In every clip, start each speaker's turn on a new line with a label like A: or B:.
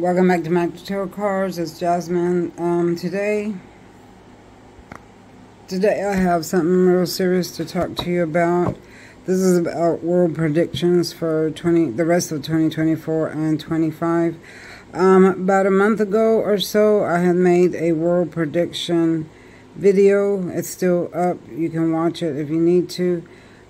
A: Welcome back to Magic Tarot Cards. It's Jasmine. Um, today, today I have something real serious to talk to you about. This is about world predictions for 20, the rest of 2024 and 25. Um, about a month ago or so, I had made a world prediction video. It's still up. You can watch it if you need to.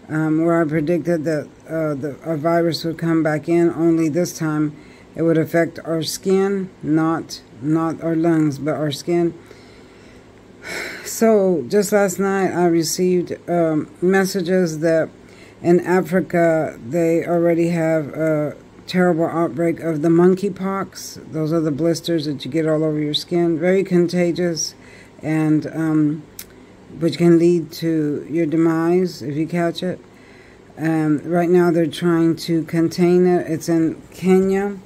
A: Um, where I predicted that uh, the, a virus would come back in, only this time it would affect our skin, not not our lungs, but our skin. So just last night, I received um, messages that in Africa they already have a terrible outbreak of the monkeypox. Those are the blisters that you get all over your skin, very contagious, and um, which can lead to your demise if you catch it. Um, right now, they're trying to contain it. It's in Kenya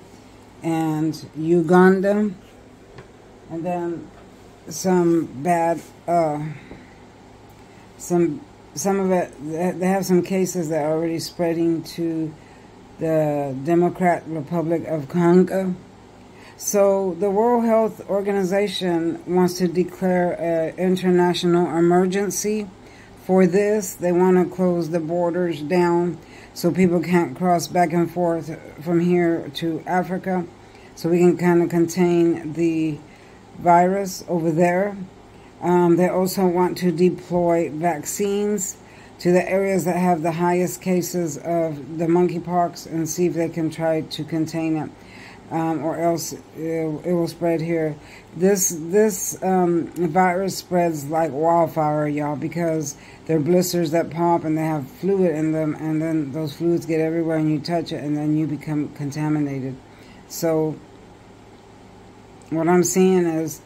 A: and Uganda, and then some bad, uh, some some of it. They have some cases that are already spreading to the Democrat Republic of Congo. So the World Health Organization wants to declare an international emergency for this. They want to close the borders down so people can't cross back and forth from here to Africa. So we can kind of contain the virus over there. Um, they also want to deploy vaccines to the areas that have the highest cases of the monkeypox and see if they can try to contain it. Um, or else it, it, will spread here. This this um, virus spreads like wildfire, y'all, because they're blisters that pop and they have fluid in them, and then those fluids get everywhere, and you touch it, and then you become contaminated. So what I'm seeing is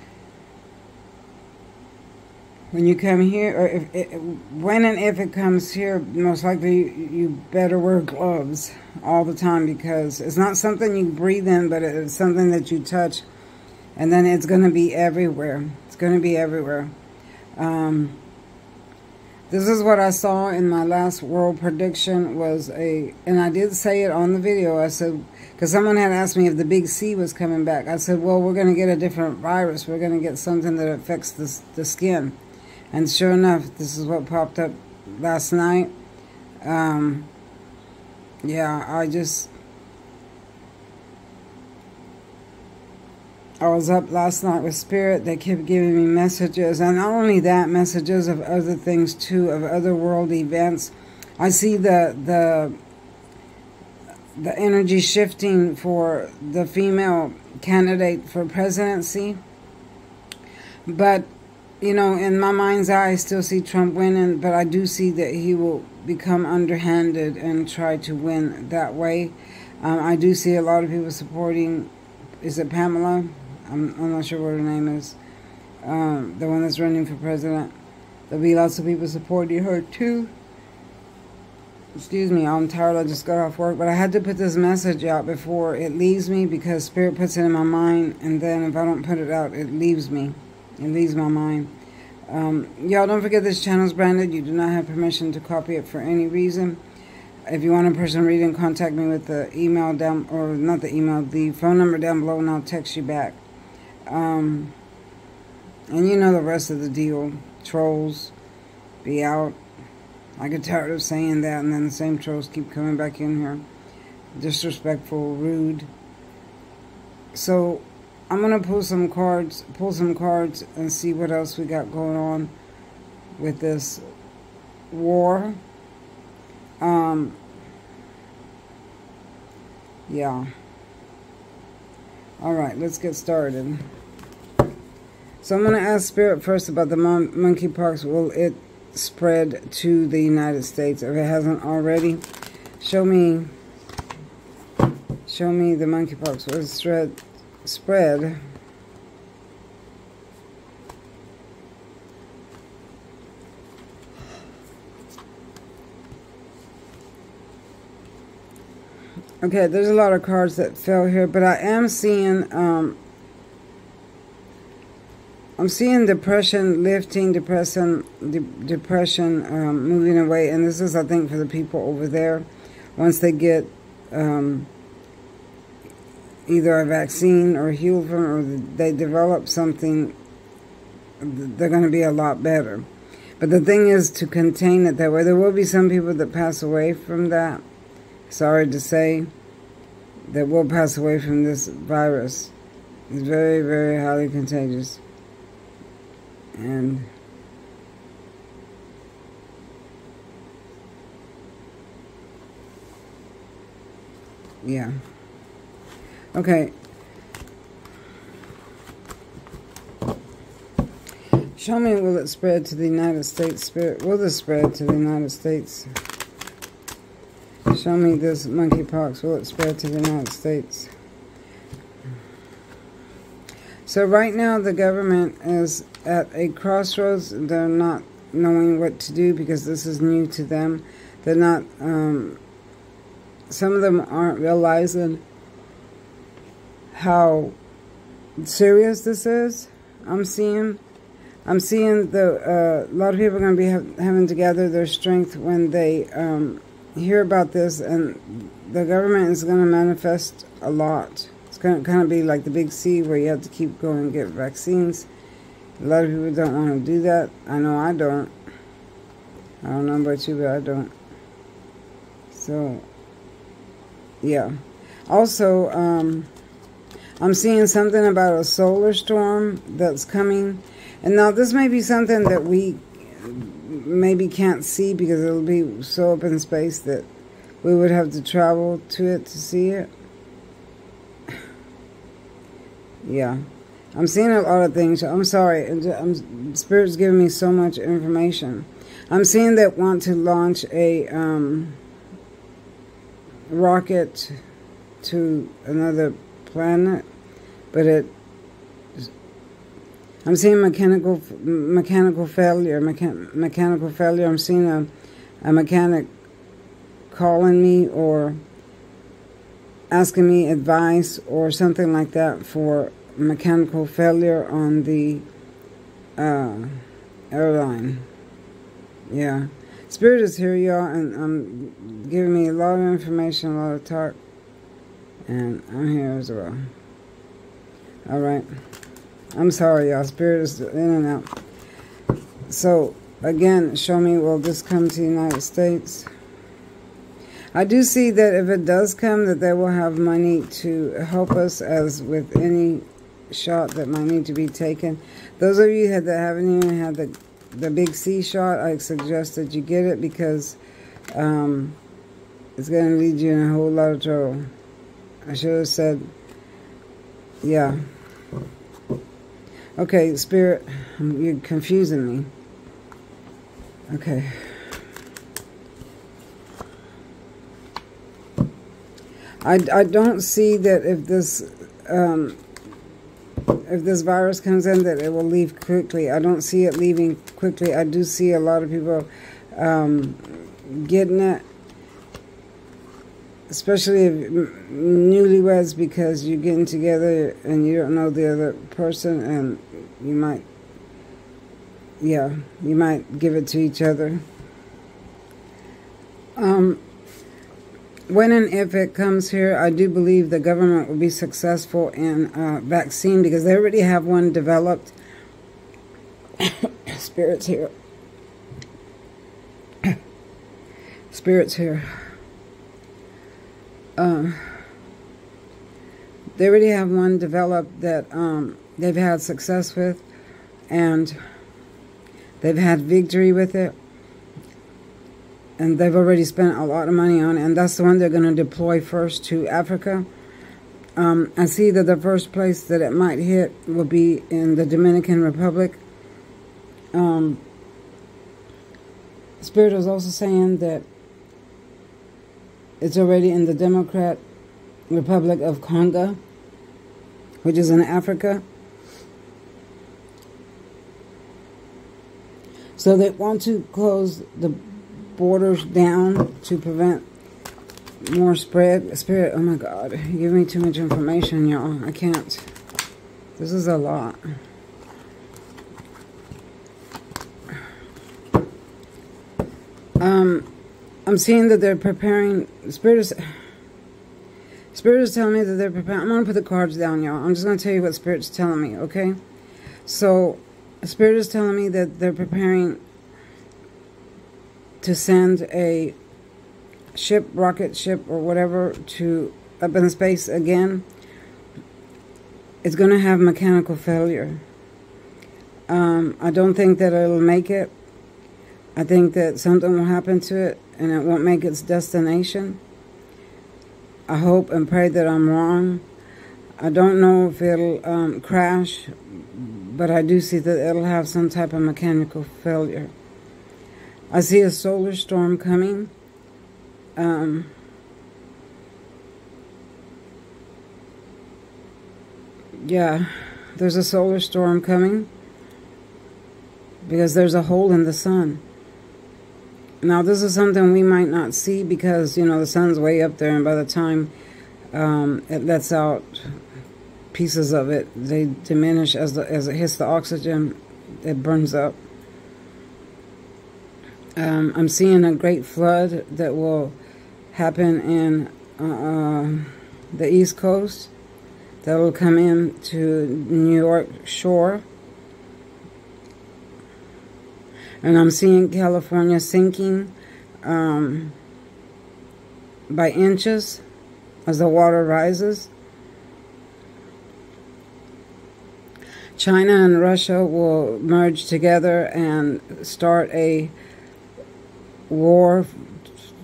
A: when you come here, or if it, when and if it comes here, most likely you, you, better wear gloves all the time because it's not something you breathe in, but it's something that you touch, and then it's going to be everywhere. It's going to be everywhere. Um, this is what I saw in my last world prediction was a, and I did say it on the video. I said, because someone had asked me if the big C was coming back. I said, well, we're going to get a different virus. We're going to get something that affects the, the skin. And sure enough, this is what popped up last night. Um, yeah, I just I was up last night with Spirit. They kept giving me messages, and not only that, messages of other things too, of other world events. I see the the the energy shifting for the female candidate for presidency. But, you know, in my mind's eye, I still see Trump winning, but I do see that he will become underhanded and try to win that way. Um, I do see a lot of people supporting, is it Pamela? I'm, I'm not sure what her name is, um, the one that's running for president. There'll be lots of people supporting her too. Excuse me, I'm tired. I just got off work, but I had to put this message out before it leaves me because Spirit puts it in my mind, and then if I don't put it out, it leaves me. It leaves my mind. Um, y'all don't forget this channel is branded. You do not have permission to copy it for any reason. If you want a person reading, contact me with the email down, or not the email, the phone number down below, and I'll text you back. Um, and you know the rest of the deal. Trolls, be out. I get tired of saying that, and then the same trolls keep coming back in here. Disrespectful, rude. So, I'm gonna pull some cards, pull some cards, and see what else we got going on with this war. Um, yeah. All right, let's get started. So I'm to ask Spirit first about the mon monkeypox. Will it spread to the United States if it hasn't already? Show me, show me the monkeypox. Will it spread, spread Okay, there's a lot of cards that fell here, but I am seeing um, I'm seeing depression lifting, depression, de depression um, moving away, and this is, I think, for the people over there. Once they get, um, either a vaccine or heal from, or they develop something, they're going to be a lot better. But the thing is to contain it that way. There will be some people that pass away from that. Sorry to say, that will pass away from this virus. It's very, very highly contagious. And yeah. Okay. Show me will it spread to the United States? Spirit will it spread to the United States? Show me this monkeypox. Will it spread to the United States? So right now the government is at a crossroads. They're not knowing what to do because this is new to them. They're not, um, some of them aren't realizing how serious this is. I'm seeing, I'm seeing the, uh, a lot of people are going to be ha having to gather their strength when they um, hear about this and the government is going to manifest a lot It's going to kind of be like the big C where you have to keep going and get vaccines. A lot of people don't want to do that. I know I don't. I don't know about you, but I don't. So, yeah. Also, um, I'm seeing something about a solar storm that's coming. And now this may be something that we maybe can't see because it'll be so up in space that we would have to travel to it to see it. yeah. I'm seeing a lot of things. I'm sorry. I'm, Spirit's giving me so much information. I'm seeing that want to launch a um, rocket to another planet, but it. I'm seeing mechanical mechanical failure. Mechan mechanical failure. I'm seeing a, a mechanic calling me or asking me advice or something like that for mechanical failure on the uh, airline. Yeah. Spirit is here, y'all, and um, giving me a lot of information, a lot of talk. And I'm here as well. Alright. I'm sorry, y'all. Spirit is in and out. So, again, show me, will this come to the United States? I do see that if it does come, that they will have money to help us as with any shot that might need to be taken. Those of you that haven't even had the, the big C shot, I suggest that you get it because um, it's going to lead you in a whole lot of trouble. I should have said, yeah. Okay, Spirit, you're confusing me. Okay. I, I don't see that if this um, if this virus comes in that it will leave quickly. I don't see it leaving quickly. I do see a lot of people um, getting it, especially if newlyweds because you're getting together and you don't know the other person and you might, yeah, you might give it to each other. Um, when and if it comes here, I do believe the government will be successful in uh, vaccine because they already have one developed. Spirits here. Spirits here. Uh, they already have one developed that um, they've had success with, and they've had victory with it and they've already spent a lot of money on it, and that's the one they're going to deploy first to Africa. Um, I see that the first place that it might hit will be in the Dominican Republic. Um, Spirit is also saying that it's already in the Democrat Republic of Congo, which is in Africa. So they want to close the borders down to prevent more spread. Spirit, oh my God, you give me too much information, y'all. I can't. This is a lot. Um, I'm seeing that they're preparing. Spirit is. Spirit is telling me that they're preparing. I'm going to put the cards down, y'all. I'm just going to tell you what Spirit's telling me, okay? So, Spirit is telling me that they're preparing to send a ship, rocket ship, or whatever to up in space again. It's going to have mechanical failure. Um, I don't think that it'll make it. I think that something will happen to it and it won't make its destination. I hope and pray that I'm wrong. I don't know if it'll um, crash, but I do see that it'll have some type of mechanical failure. I see a solar storm coming. Um, yeah, there's a solar storm coming because there's a hole in the sun. Now, this is something we might not see because, you know, the sun's way up there, and by the time um, it lets out pieces of it, they diminish as, the, as it hits the oxygen, it burns up. Um, I'm seeing a great flood that will happen in uh, uh the East Coast that will come in to New York shore and I'm seeing California sinking um, by inches as the water rises. China and Russia will merge together and start a war,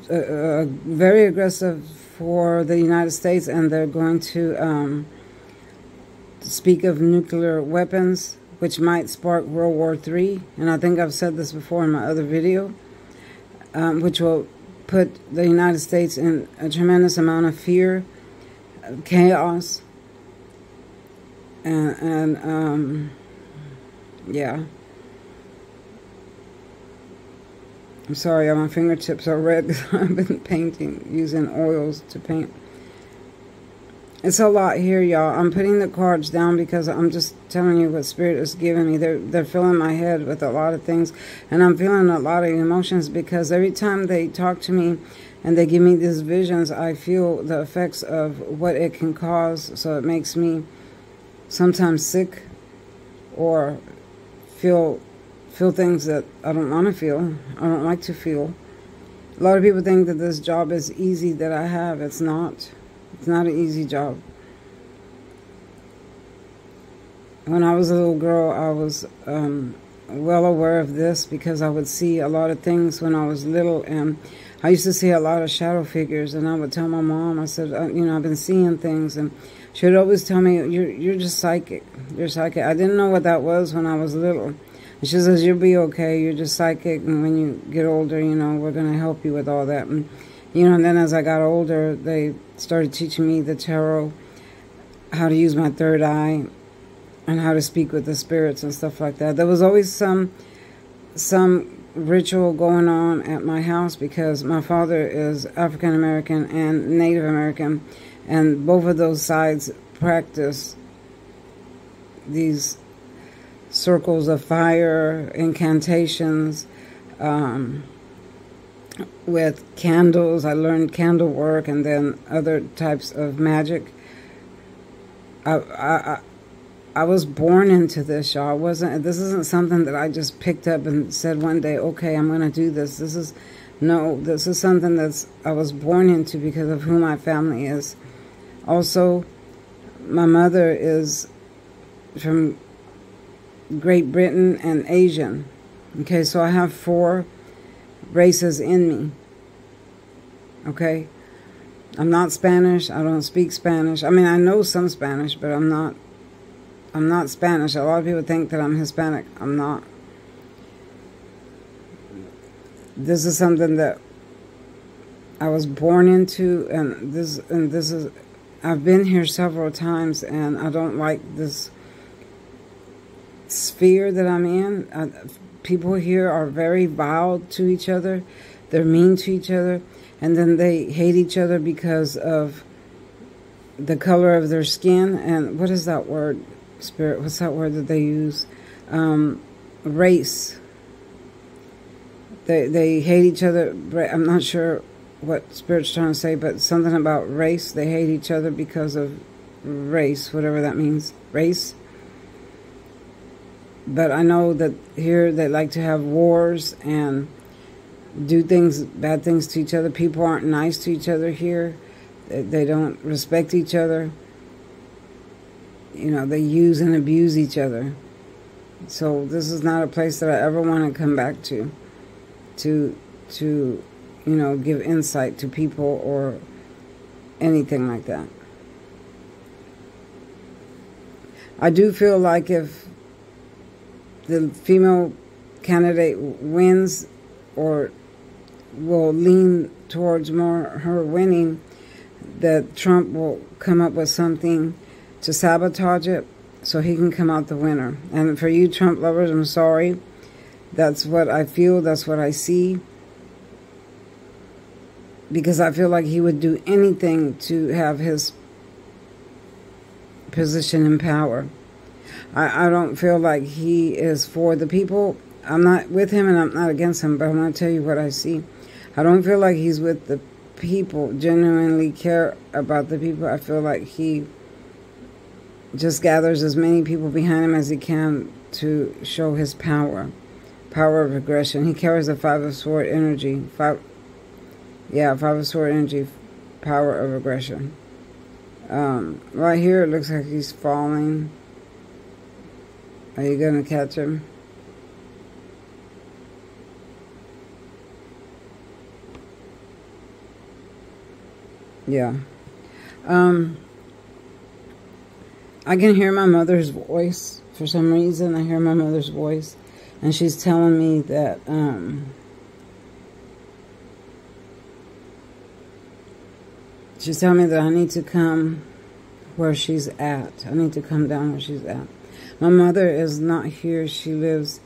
A: very aggressive for the United States, and they're going to um, speak of nuclear weapons which might spark World War III. And I think I've said this before in my other video, um, which will put the United States in a tremendous amount of fear, chaos, and, and um, yeah. I'm sorry, my fingertips are red because I've been painting, using oils to paint. It's a lot here, y'all. I'm putting the cards down because I'm just telling you what Spirit is giving me. They're, they're filling my head with a lot of things. And I'm feeling a lot of emotions because every time they talk to me and they give me these visions, I feel the effects of what it can cause. So it makes me sometimes sick or feel feel things that I don't want to feel. I don't like to feel. A lot of people think that this job is easy that I have. It's not. It's not an easy job. When I was a little girl, I was um, well aware of this because I would see a lot of things when I was little, and I used to see a lot of shadow figures. And I would tell my mom, I said, uh, you know, I've been seeing things, and she would always tell me, "You're you're just psychic. You're psychic." I didn't know what that was when I was little. And she says, "You'll be okay. You're just psychic, and when you get older, you know, we're gonna help you with all that." And you know, and then as I got older, they started teaching me the tarot, how to use my third eye, and how to speak with the spirits and stuff like that. There was always some some ritual going on at my house because my father is African American and Native American, and both of those sides practice these circles of fire, incantations. Um, with candles. I learned candle work and then other types of magic. I, I, I was born into this, y'all. Wasn't. This isn't something that I just picked up and said one day, "Okay, I'm going to do this." This is no. This is something that's I was born into because of who my family is. Also, my mother is from Great Britain and Asian. Okay, so I have four races in me. Okay? I'm not Spanish. I don't speak Spanish. I mean, I know some Spanish, but I'm not I'm not Spanish. A lot of people think that I'm Hispanic. I'm not. This is something that I was born into and this and this is I've been here several times and I don't like this sphere that I'm in. I, people here are very vile to each other. They're mean to each other. And then they hate each other because of the color of their skin. And what is that word, spirit? What's that word that they use? Um, race. They, they hate each other. I'm not sure what Spirit's trying to say, but something about race. They hate each other because of race, whatever that means. Race. But I know that here they like to have wars and do things, bad things to each other. People aren't nice to each other here. They don't respect each other. You know, they use and abuse each other. So this is not a place that I ever want to come back to. To, to, you know, give insight to people or anything like that. I do feel like if the female candidate wins or will lean towards more her winning, that Trump will come up with something to sabotage it so he can come out the winner. And for you Trump lovers, I'm sorry. That's what I feel, that's what I see. Because I feel like he would do anything to have his position in power. I, I don't feel like he is for the people. I'm not with him and I'm not against him, but I'm going to tell you what I see. I don't feel like he's with the people, genuinely care about the people. I feel like he just gathers as many people behind him as he can to show his power, power of aggression. He carries the five of sword energy, five, yeah, five of sword energy, power of aggression. Um, right here, it looks like he's falling. Are you going to catch him? Yeah. Um, I can hear my mother's voice. For some reason, I hear my mother's voice. And she's telling me that, um, she's telling me that I need to come where she's at. I need to come down where she's at. My mother is not here. She lives,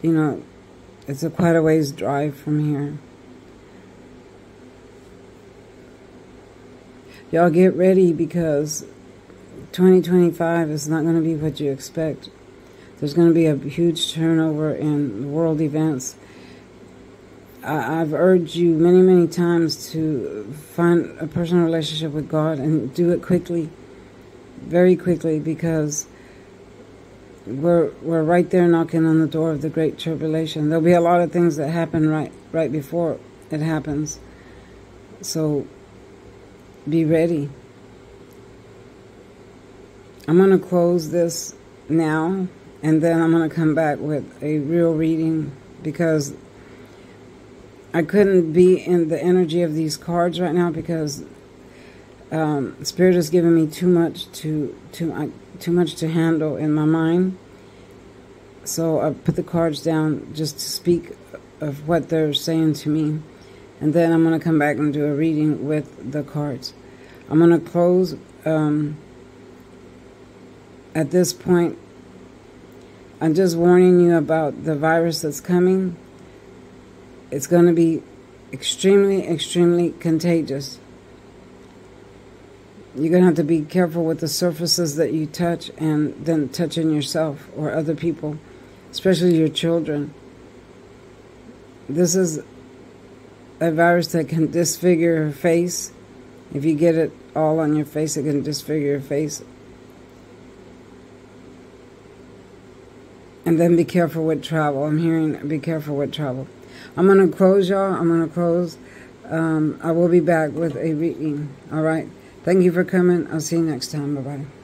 A: you know, it's a quite a ways drive from here. Y'all get ready because 2025 is not going to be what you expect. There's going to be a huge turnover in world events. I, I've urged you many, many times to find a personal relationship with God and do it quickly very quickly because we're we're right there knocking on the door of the great tribulation. There'll be a lot of things that happen right right before it happens. So be ready. I'm going to close this now and then I'm going to come back with a real reading because I couldn't be in the energy of these cards right now because um, Spirit has given me too much to too too much to handle in my mind. So I put the cards down just to speak of what they're saying to me, and then I'm going to come back and do a reading with the cards. I'm going to close um, at this point. I'm just warning you about the virus that's coming. It's going to be extremely, extremely contagious. You're going to have to be careful with the surfaces that you touch and then touching yourself or other people, especially your children. This is a virus that can disfigure your face. If you get it all on your face, it can disfigure your face. And then be careful with travel. I'm hearing be careful with travel. I'm going to close, y'all. I'm going to close. Um, I will be back with a reading. All right. Thank you for coming. I'll see you next time. Bye bye.